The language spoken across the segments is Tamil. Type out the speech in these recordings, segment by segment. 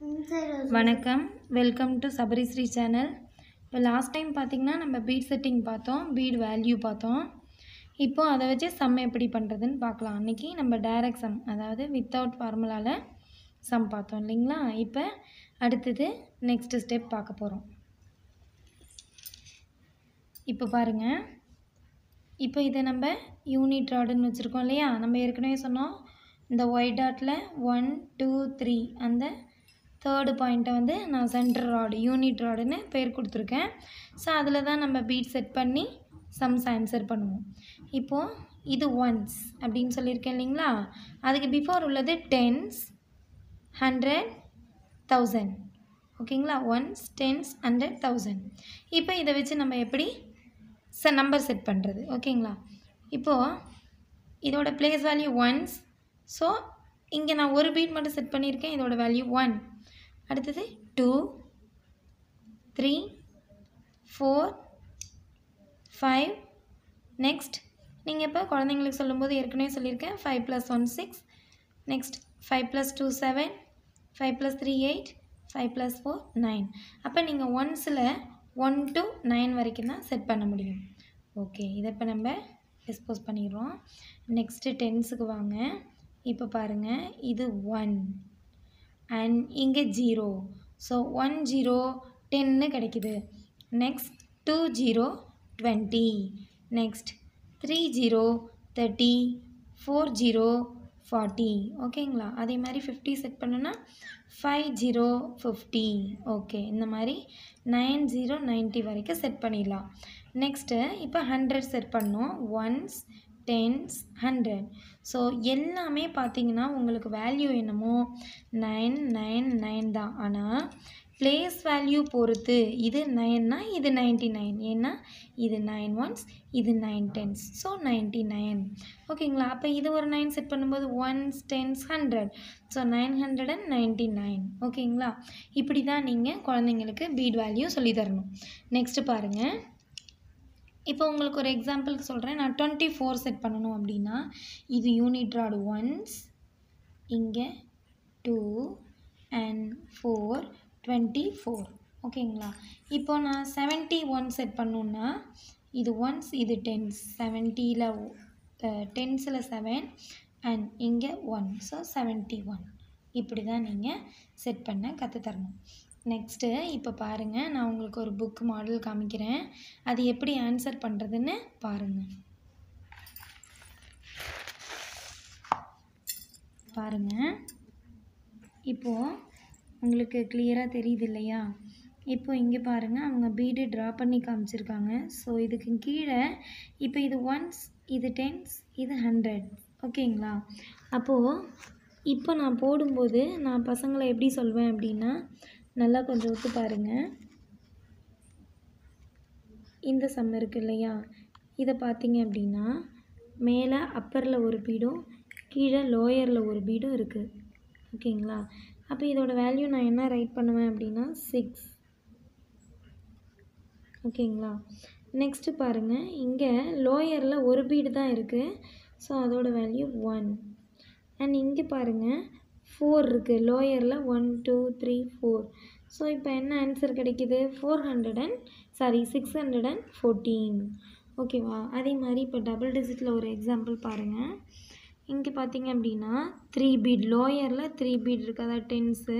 வணக்கம். வெல்கம் டு சபரிஸ்ரீ சேனல் இப்போ லாஸ்ட் டைம் பார்த்திங்கன்னா நம்ம பீட் செட்டிங் பார்த்தோம் பீட் வேல்யூ பார்த்தோம். இப்போது அதை வச்சு சம் எப்படி பண்ணுறதுன்னு பார்க்கலாம். அன்றைக்கி நம்ம டைரக்ட் சம் அதாவது வித்தவுட் ஃபார்முலாவில் சம் பார்த்தோம் இல்லைங்களா? இப்போ அடுத்தது நெக்ஸ்ட் ஸ்டெப் பார்க்க போகிறோம் இப்போ பாருங்கள் இப்போ இதை நம்ம யூனிட் ராடுன்னு வச்சுருக்கோம் இல்லையா? நம்ம ஏற்கனவே சொன்னோம் இந்த ஒய் டாட்டில் ஒன் டூ த்ரீ அந்த தேர்டு பாயிண்ட்டை வந்து நான் சென்டர் ராடு யூனிட் ராடுன்னு பேர் கொடுத்துருக்கேன். ஸோ அதில் தான் நம்ம பீட் செட் பண்ணி சம்ஸ் ஆன்சர் பண்ணுவோம். இப்போது இது ஒன்ஸ் அப்படின்னு சொல்லியிருக்கேன் இல்லைங்களா? அதுக்கு பிஃபோர் உள்ளது டென்ஸ் ஹண்ட்ரட் தௌசண்ட் ஓகேங்களா? ஒன்ஸ் டென்ஸ் ஹண்ட்ரட் தௌசண்ட் இப்போ இதை வச்சு நம்ம எப்படி ச நம்பர் செட் பண்ணுறது ஓகேங்களா? இப்போது இதோட பிளேஸ் வேல்யூ ஒன்ஸ் ஸோ இங்கே நான் ஒரு பீட் மட்டும் செட் பண்ணியிருக்கேன் இதோட வேல்யூ ஒன் அடுத்தது two three four five next நீங்கள் இப்போ குழந்தைங்களுக்கு சொல்லும்போது ஏற்கனவே சொல்லியிருக்கேன். Five plus one six next five plus two seven five plus three eight five plus four nine அப்போ நீங்கள் ஒன்ஸில் ஒன் டு நைன் வரைக்கும் தான் செட் பண்ண முடியும். ஓகே இதை இப்போ நம்ம டிஸ்போஸ் பண்ணிடுறோம். நெக்ஸ்ட்டு டென்ஸுக்கு வாங்க. இப்போ பாருங்கள் இது ஒன் அண்ட் இங்கே ஜீரோ ஸோ ஒன் ஜீரோ டென்னு கிடைக்குது. Next two zero twenty next three zero thirty four zero forty ஓகேங்களா அதே மாதிரி ஃபிஃப்டி செட் பண்ணுன்னா ஃபைவ் ஜீரோ ஃபிஃப்டி ஓகே இந்த மாதிரி நைன் ஜீரோ நைன்ட்டி வரைக்கும் செட் பண்ணிடலாம். நெக்ஸ்ட்டு இப்போ ஹண்ட்ரட் செட் பண்ணோம். ஒன்ஸ் டென்ஸ் ஹண்ட்ரட் ஸோ எல்லாமே பார்த்தீங்கன்னா உங்களுக்கு வேல்யூ என்னமோ நைன் நைன் நைன் தான். ஆனால் பிளேஸ் வேல்யூ பொறுத்து இது நைன்னா இது நைன்ட்டி நைன் ஏன்னா இது நைன் ஒன்ஸ் இது nine tens so ninety nine ஓகேங்களா அப்போ இது ஒரு நைன் செட் பண்ணும்போது ones tens hundred so nine hundred and ninety nine ஓகேங்களா இப்படி தான் நீங்கள் குழந்தைங்களுக்கு பீட் வேல்யூ சொல்லித்தரணும் நெக்ஸ்ட்டு பாருங்கள் இப்போ உங்களுக்கு ஒரு எக்ஸாம்பிளுக்கு சொல்கிறேன் நான் டுவெண்ட்டி ஃபோர் செட் பண்ணணும் அப்படின்னா இது யூனிட் ராடு ஒன்ஸ் இங்கே two and four twenty four ஓகேங்களா இப்போ நான் செவன்ட்டி ஒன் செட் பண்ணணுன்னா இது ஒன்ஸ் இது டென்ஸ் செவன்ட்டியில் டென்ஸில் செவன் அண்ட் இங்கே ஒன் ஸோ செவன்ட்டி ஒன் இப்படி தான் நீங்கள் செட் பண்ண கற்றுத்தரணும் நெக்ஸ்ட்டு இப்போ பாருங்கள் நான் உங்களுக்கு ஒரு புக் மாடல் காமிக்கிறேன். அது எப்படி ஆன்சர் பண்ணுறதுன்னு பாருங்கள் பாருங்கள் இப்போது உங்களுக்கு கிளியராக தெரியுது இல்லையா? இப்போ இங்கே பாருங்கள் அவங்க பீடு ட்ரா பண்ணி காமிச்சிருக்காங்க. ஸோ இதுக்கு கீழே இப்போ இது ஒன்ஸ் இது டென்ஸ் இது ஹண்ட்ரட் ஓகேங்களா அப்போது இப்போ நான் போடும்போது நான் பசங்களை எப்படி சொல்வேன் அப்படின்னா நல்லா கொஞ்சம் ஊற்றி பாருங்கள் இந்த சம் இருக்குது இல்லையா? இதை பார்த்தீங்க அப்படின்னா மேலே அப்பரில் ஒரு பீடும் கீழே லோயரில் ஒரு பீடும் இருக்குது ஓகேங்களா அப்போ இதோட வேல்யூ நான் என்ன ரைட் பண்ணுவேன் அப்படின்னா சிக்ஸ் ஓகேங்களா நெக்ஸ்ட்டு பாருங்கள் இங்கே லோயரில் ஒரு பீடு தான் இருக்குது ஸோ அதோட வேல்யூ ஒன் அண்ட் இங்கே பாருங்கள் ஃபோர் இருக்குது லோயரில் one two three four so இப்போ என்ன ஆன்சர் கிடைக்கிது? Four hundred and sorry six hundred and fourteen ஓகேவா அதே மாதிரி இப்போ டபுள் டிஜிட்டில் ஒரு எக்ஸாம்பிள் பாருங்கள் இங்கே பார்த்தீங்க அப்படின்னா த்ரீ பீட் லோயரில் த்ரீ பீட் இருக்குது அதாவது டென்ஸு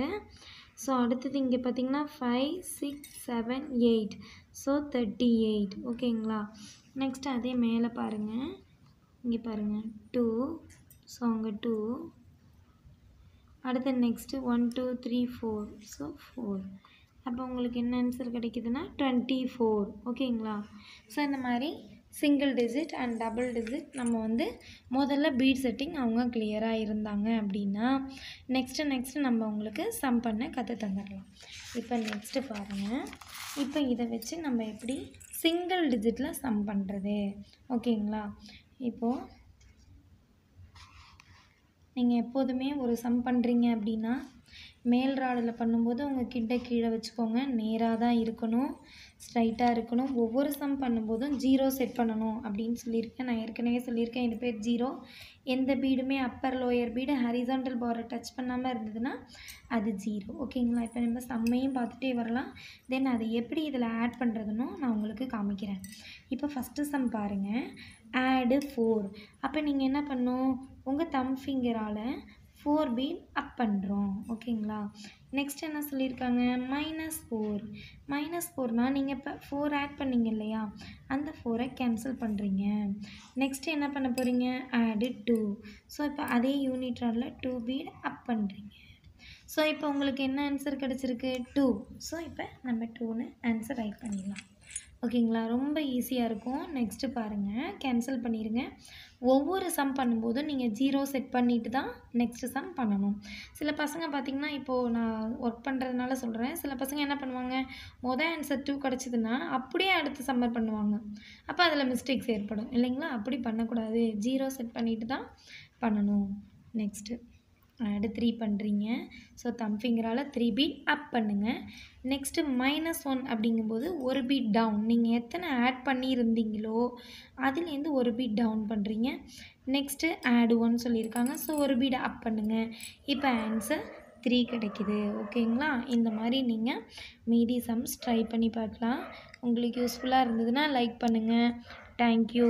ஸோ அடுத்தது இங்கே பார்த்தீங்கன்னா five six seven eight so thirty eight ஓகேங்களா நெக்ஸ்ட் அதே மேலே பாருங்கள் இங்கே பாருங்கள் டூ ஸோ அங்கே டூ அடுத்து next one two three four so four அப்போ உங்களுக்கு என்ன ஆன்சர் கிடைக்குதுன்னா டுவெண்ட்டி ஃபோர் ஓகேங்களா ஸோ இந்த மாதிரி single digit and double digit நம்ம வந்து முதல்ல பீட் செட்டிங் அவங்க கிளியராக இருந்தாங்க அப்படின்னா நெக்ஸ்ட்டு நெக்ஸ்ட்டு நம்ம அவங்களுக்கு சம் பண்ண கற்று தந்துடலாம் இப்போ நெக்ஸ்ட்டு பாருங்கள் இப்போ இதை வச்சு நம்ம எப்படி சிங்கிள் டிஜிட்டில் சம் பண்ணுறது ஓகேங்களா இப்போது நீங்கள் எப்போதுமே ஒரு சம் பண்ணுறீங்க அப்படின்னா மேல் ராடில் பண்ணும்போது உங்கள் கிட்ட கீழே வச்சுக்கோங்க. நேராக தான் இருக்கணும். ஸ்ட்ரைட்டாக இருக்கணும். ஒவ்வொரு சம் பண்ணும்போதும் ஜீரோ செட் பண்ணணும் அப்படின்னு சொல்லியிருக்கேன். நான் ஏற்கனவே சொல்லியிருக்கேன். இது பேர் ஜீரோ எந்த பீடுமே அப்பர் லோயர் பீடு ஹரிசாண்டல் பாரை டச் பண்ணாமல் இருந்ததுன்னா அது ஜீரோ ஓகேங்களா இப்போ நம்ம சம்மையும் பார்த்துட்டே வரலாம். தென் அதை எப்படி இதில் ஆட் பண்ணுறதுன்னு நான் உங்களுக்கு காமிக்கிறேன். இப்போ ஃபஸ்ட்டு சம் பாருங்கள் ஆடு ஃபோர் அப்போ நீங்கள் என்ன பண்ணணும்? உங்கள் தம் ஃபிங்கரால் ஃபோர் பீட் அப் பண்ணுறோம் ஓகேங்களா? நெக்ஸ்ட் என்ன சொல்லியிருக்காங்க மைனஸ் ஃபோர் மைனஸ் ஃபோர்னால் நீங்கள் இப்போ ஃபோர் ஆட் பண்ணீங்க இல்லையா? அந்த ஃபோரை கேன்சல் பண்ணுறீங்க நெக்ஸ்ட் என்ன பண்ண போகிறீங்க ஆடு டூ ஸோ இப்போ அதே யூனிட் ராடில் டூ பீட் அப் பண்ணுறீங்க ஸோ இப்போ உங்களுக்கு என்ன ஆன்சர் கிடச்சிருக்கு? டூ ஸோ இப்போ நம்ம டூன்னு ஆன்சர் ரைட் பண்ணிடலாம். ஓகேங்களா? ரொம்ப ஈஸியாக இருக்கும். நெக்ஸ்ட்டு பாருங்கள் கேன்சல் பண்ணிடுங்க ஒவ்வொரு சம் பண்ணும்போதும் நீங்கள் ஜீரோ செட் பண்ணிவிட்டு தான் நெக்ஸ்ட்டு சம் பண்ணணும். சில பசங்க பார்த்திங்கன்னா இப்போது நான் ஒர்க் பண்ணுறதுனால சொல்கிறேன் சில பசங்க என்ன பண்ணுவாங்க? மொதல் ஆன்சர் டூ கிடச்சிதுன்னா அப்படியே அடுத்து சம்மர் பண்ணுவாங்க. அப்போ அதில் மிஸ்டேக்ஸ் ஏற்படும். இல்லைங்களா? அப்படி பண்ணக்கூடாது. ஜீரோ செட் பண்ணிவிட்டு தான் பண்ணணும். நெக்ஸ்ட்டு ஆடு த்ரீ பண்ணுறீங்க ஸோ தம் ஃபிங்கரால் த்ரீ பீட் அப் பண்ணுங்கள் நெக்ஸ்ட்டு மைனஸ் ஒன் அப்படிங்கும்போது ஒரு பீட் டவுன் நீங்கள் எத்தனை ஆட் பண்ணியிருந்தீங்களோ அதுலேருந்து ஒரு பீட் டவுன் பண்ணுறீங்க நெக்ஸ்ட்டு ஆடு ஒன் சொல்லியிருக்காங்க. ஸோ ஒரு பீட் அப் பண்ணுங்கள் இப்போ ஆன்சர் த்ரீ கிடைக்கிது. ஓகேங்களா? இந்த மாதிரி நீங்கள் மீதி சம்ஸ் ட்ரை பண்ணி பார்க்கலாம். உங்களுக்கு யூஸ்ஃபுல்லாக இருந்ததுன்னா லைக் பண்ணுங்கள் தேங்க்யூ